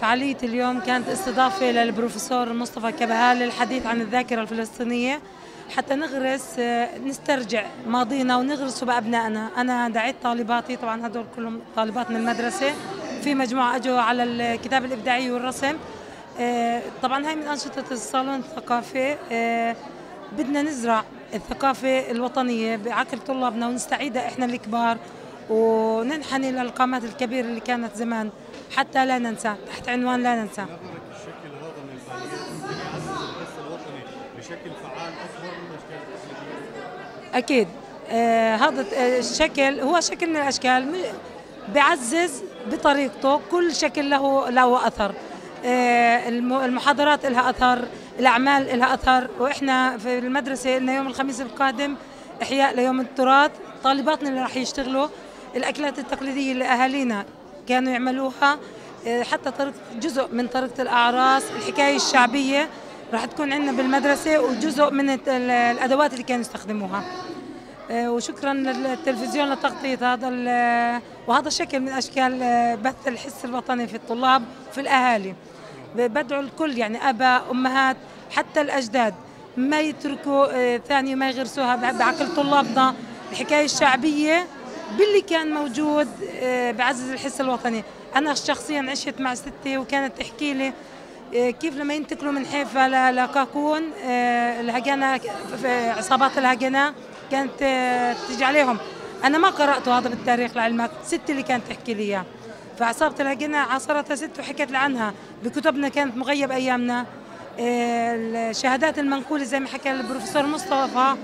فعالية اليوم كانت استضافة للبروفيسور مصطفى كبهال للحديث عن الذاكرة الفلسطينية. حتى نغرس آه، نسترجع ماضينا ونغرسه بأبنائنا. أنا دعيت طالباتي طبعا هدول كلهم طالبات من المدرسة في مجموعة أجوا على الكتاب الإبداعي والرسم. آه، طبعا هاي من أنشطة الصالون الثقافي. آه، بدنا نزرع الثقافة الوطنية بعقل طلابنا ونستعيدها إحنا الكبار. وننحني للقامات الكبيرة اللي كانت زمان. حتى لا ننسى تحت عنوان لا ننسى. الشكل هذا من الفعاليات الوطني بشكل فعال أكبر من أكيد. آه هذا الشكل هو شكل من الأشكال بعزز بطريقته. كل شكل له له أثر. آه الم- المحاضرات لها أثر الأعمال لها أثر. وإحنا في المدرسة لنا يوم الخميس القادم إحياء ليوم التراث. طالباتنا اللي راح يشتغلوا الأكلات التقليدية اللي أهالينا كانوا يعملوها آه، حتى طريقة جزء من طريقة الأعراس الحكاية الشعبية راح تكون عندنا بالمدرسة وجزء من الأدوات اللي كانوا يستخدموها. آه، وشكرا للتلفزيون لتغطية هذا وهذا شكل من أشكال آه، بث الحس الوطني في الطلاب في الأهالي. بدعو الكل يعني أباء أمهات حتى الأجداد ما يتركوا ثانية ما يغرسوها بع- بعقل طلابنا. الحكاية الشعبية باللي كان موجود آه، بعزز الحس الوطني. أنا شخصيا عشت مع ستي وكانت تحكي لي آه، كيف لما ينتقلوا من حيفا لكاكون آه، الهجنة عصابات الهجنة كانت تيجي عليهم. أنا ما قرأت هذا بالتاريخ لعلمك ستي اللي كانت تحكي لي إياه. فعصابة الهجنة عاصرتها ست وحكت لي عنها. بكتبنا كانت مغيب أيامنا. الشهادات المنقولة زي ما حكى البروفيسور مصطفى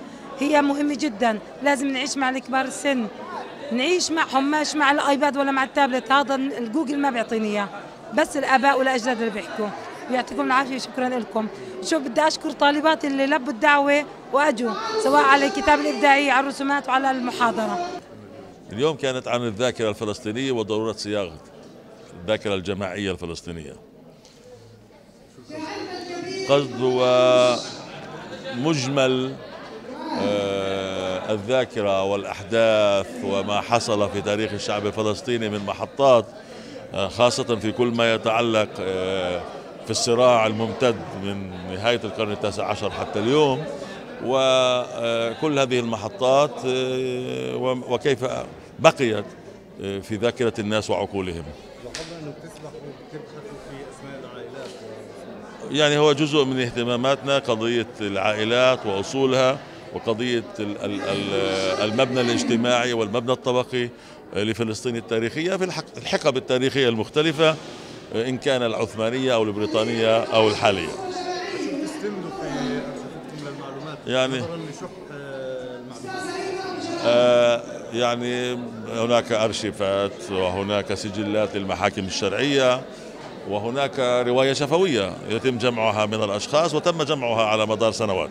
هي مهمة جدا. لازم نعيش مع الكبار السن. نعيش معهم مش مع الآيباد ولا مع التابلت هذا الجوجل ما بيعطيني إياه. بس الآباء والأجداد اللي بيحكوا. يعطيكم العافية شكرا لكم. شوف بدي أشكر طالبات اللي لبوا الدعوة وأجوا سواء على الكتاب الإبداعي على الرسومات وعلى المحاضرة. اليوم كانت عن الذاكرة الفلسطينية وضرورة صياغة الذاكرة الجماعية الفلسطينية. قصد هو مجمل آه، الذاكرة والأحداث وما حصل في تاريخ الشعب الفلسطيني من محطات آه، خاصة في كل ما يتعلق آه، في الصراع الممتد من نهاية القرن التاسع عشر حتى اليوم وكل هذه المحطات آه، وكيف بقيت آه، في ذاكرة الناس وعقولهم. يعني هو جزء من اهتماماتنا قضية العائلات وأصولها. وقضية ال- ال- ال- المبنى الاجتماعي والمبنى الطبقي لفلسطين التاريخية في الحق- الحقب التاريخية المختلفة إن كان العثمانية أو البريطانية أو الحالية. يعني- آه، آه، يعني هناك أرشيفات وهناك سجلات للمحاكم الشرعية وهناك رواية شفوية يتم جمعها من الأشخاص وتم جمعها على مدار سنوات.